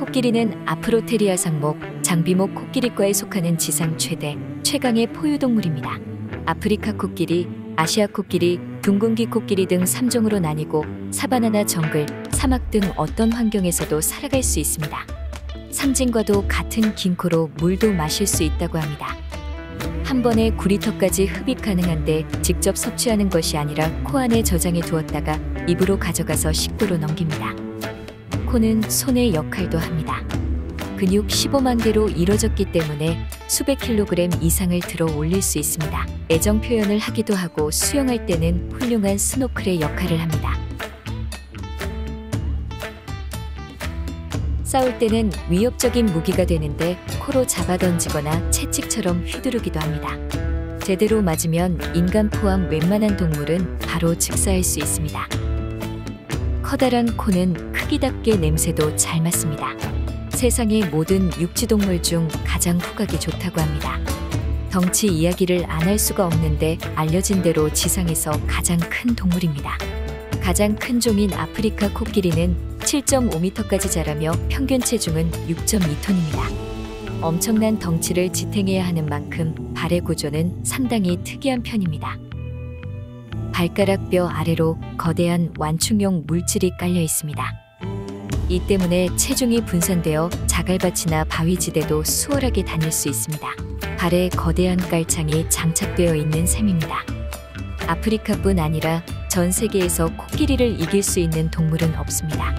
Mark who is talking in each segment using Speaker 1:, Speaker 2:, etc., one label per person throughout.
Speaker 1: 코끼리는 아프로테리아 상목, 장비목 코끼리과에 속하는 지상 최대, 최강의 포유동물입니다. 아프리카 코끼리, 아시아 코끼리, 둥근기 코끼리 등 3종으로 나뉘고 사바나나 정글, 사막 등 어떤 환경에서도 살아갈 수 있습니다. 상징과도 같은 긴 코로 물도 마실 수 있다고 합니다. 한 번에 9리터까지 흡입 가능한데 직접 섭취하는 것이 아니라 코 안에 저장해 두었다가 입으로 가져가서 식도로 넘깁니다. 코는 손의 역할도 합니다. 근육 15만 개로 이루어졌기 때문에 수백 킬로그램 이상을 들어 올릴 수 있습니다. 애정 표현을 하기도 하고 수영할 때는 훌륭한 스노클의 역할을 합니다. 싸울 때는 위협적인 무기가 되는데 코로 잡아 던지거나 채찍처럼 휘두르기도 합니다. 제대로 맞으면 인간 포함 웬만한 동물은 바로 즉사할 수 있습니다. 커다란 코는 크기답게 냄새도 잘 맡습니다. 세상의 모든 육지동물 중 가장 후각이 좋다고 합니다. 덩치 이야기를 안 할 수가 없는데 알려진 대로 지상에서 가장 큰 동물입니다. 가장 큰 종인 아프리카 코끼리는 7.5m까지 자라며 평균 체중은 6.2톤입니다. 엄청난 덩치를 지탱해야 하는 만큼 발의 구조는 상당히 특이한 편입니다. 발가락 뼈 아래로 거대한 완충용 물질이 깔려 있습니다. 이 때문에 체중이 분산되어 자갈밭이나 바위지대도 수월하게 다닐 수 있습니다. 발에 거대한 깔창이 장착되어 있는 셈입니다. 아프리카뿐 아니라 전 세계에서 코끼리를 이길 수 있는 동물은 없습니다.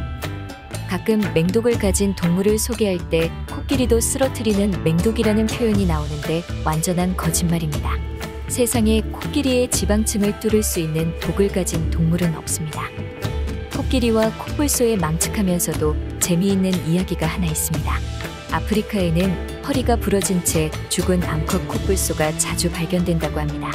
Speaker 1: 가끔 맹독을 가진 동물을 소개할 때 코끼리도 쓰러뜨리는 맹독이라는 표현이 나오는데 완전한 거짓말입니다. 세상에 코끼리의 지방층을 뚫을 수 있는 독을 가진 동물은 없습니다. 코끼리와 코뿔소에 망측하면서도 재미있는 이야기가 하나 있습니다. 아프리카에는 허리가 부러진 채 죽은 암컷 코뿔소가 자주 발견된다고 합니다.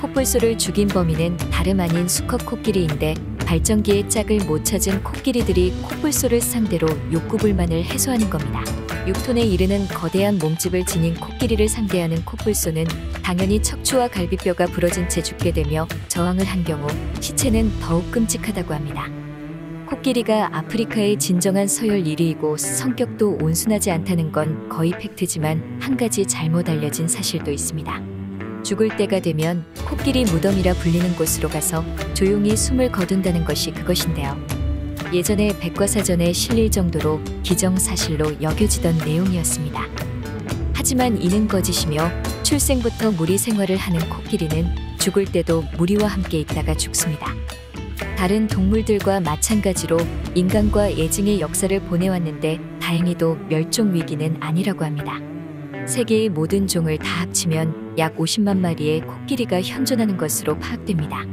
Speaker 1: 코뿔소를 죽인 범인은 다름 아닌 수컷 코끼리인데 발전기에 짝을 못 찾은 코끼리들이 코뿔소를 상대로 욕구불만을 해소하는 겁니다. 6톤에 이르는 거대한 몸집을 지닌 코끼리를 상대하는 코뿔소는 당연히 척추와 갈비뼈가 부러진 채 죽게 되며 저항을 한 경우 시체는 더욱 끔찍하다고 합니다. 코끼리가 아프리카의 진정한 서열 1위이고 성격도 온순하지 않다는 건 거의 팩트지만 한 가지 잘못 알려진 사실도 있습니다. 죽을 때가 되면 코끼리 무덤이라 불리는 곳으로 가서 조용히 숨을 거둔다는 것이 그것인데요. 예전에 백과사전에 실릴 정도로 기정사실로 여겨지던 내용이었습니다. 하지만 이는 거짓이며 출생부터 무리 생활을 하는 코끼리는 죽을 때도 무리와 함께 있다가 죽습니다. 다른 동물들과 마찬가지로 인간과 예증의 역사를 보내왔는데 다행히도 멸종 위기는 아니라고 합니다. 세계의 모든 종을 다 합치면 약 50만 마리의 코끼리가 현존하는 것으로 파악됩니다.